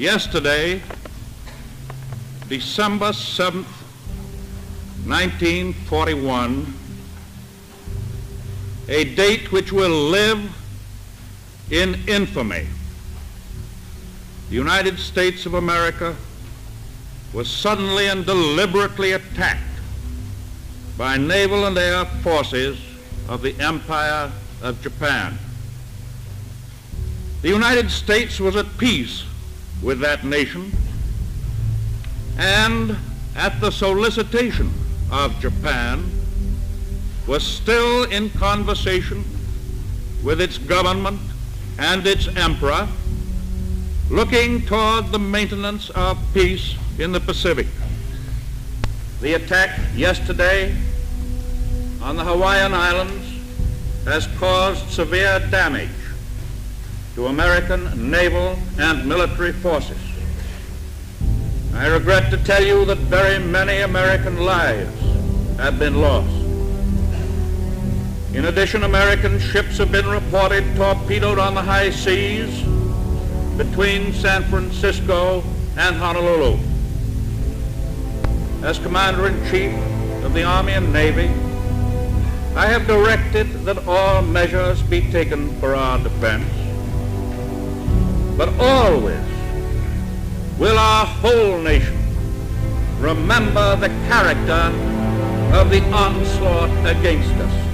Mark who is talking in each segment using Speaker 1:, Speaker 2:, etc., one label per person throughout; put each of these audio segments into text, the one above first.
Speaker 1: Yesterday, December 7th, 1941, a date which will live in infamy. The United States of America was suddenly and deliberately attacked by naval and air forces of the Empire of Japan. The United States was at peace with that nation and at the solicitation of Japan was still in conversation with its government and its emperor looking toward the maintenance of peace in the Pacific. The attack yesterday on the Hawaiian Islands has caused severe damage to American naval and military forces. I regret to tell you that very many American lives have been lost. In addition, American ships have been reported torpedoed on the high seas between San Francisco and Honolulu. As Commander-in-Chief of the Army and Navy, I have directed that all measures be taken for our defense. But always will our whole nation remember the character of the onslaught against us.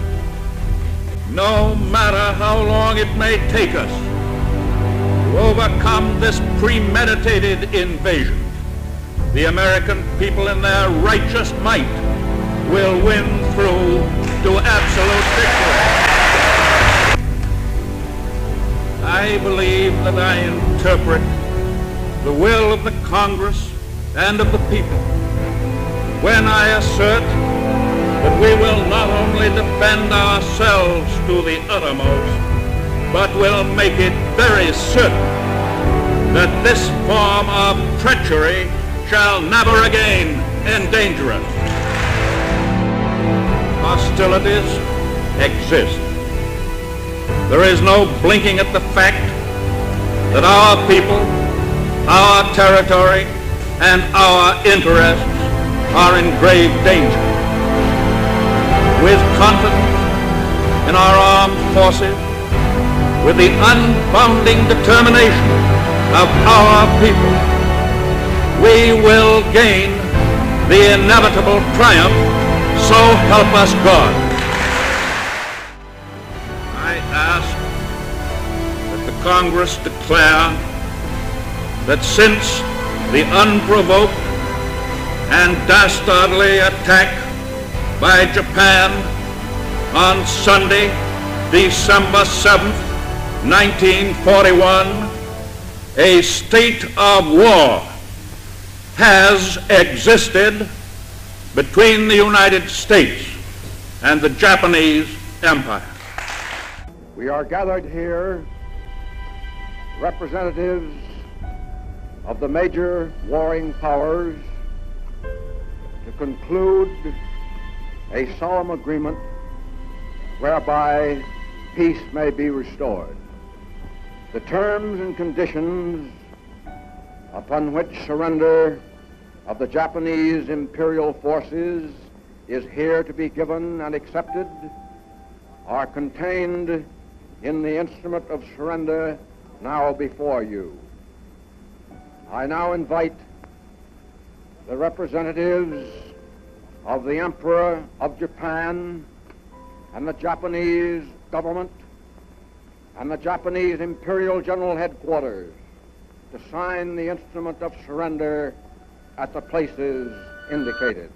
Speaker 1: No matter how long it may take us to overcome this premeditated invasion, the American people in their righteous might will win through to absolute victory. I believe that I interpret the will of the Congress and of the people when I assert that we will not only defend ourselves to the uttermost, but will make it very certain that this form of treachery shall never again endanger us. Hostilities exist. There is no blinking at the fact that our people, our territory, and our interests are in grave danger. With confidence in our armed forces, with the unbounding determination of our people, we will gain the inevitable triumph, so help us God. Congress declare that since the unprovoked and dastardly attack by Japan on Sunday, December 7th, 1941, a state of war has existed between the United States and the Japanese Empire.
Speaker 2: We are gathered here representatives of the major warring powers to conclude a solemn agreement whereby peace may be restored. The terms and conditions upon which surrender of the Japanese imperial forces is here to be given and accepted are contained in the instrument of surrender now before you. I now invite the representatives of the Emperor of Japan and the Japanese government and the Japanese Imperial General Headquarters to sign the instrument of surrender at the places indicated.